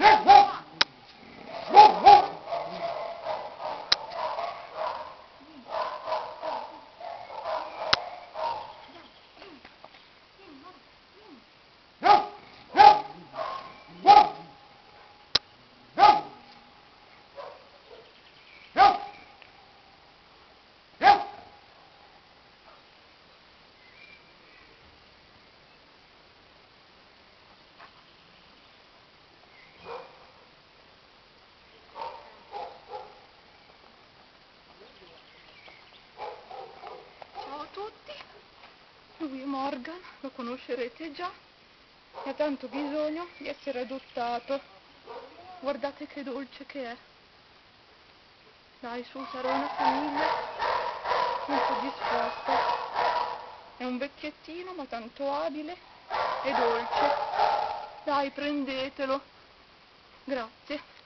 Let's go! Tutti, lui è Morgan, lo conoscerete già, e ha tanto bisogno di essere adottato. Guardate che dolce che è. Dai, su, sarà una famiglia molto disposta. È un vecchiettino ma tanto abile e dolce. Dai, prendetelo. Grazie.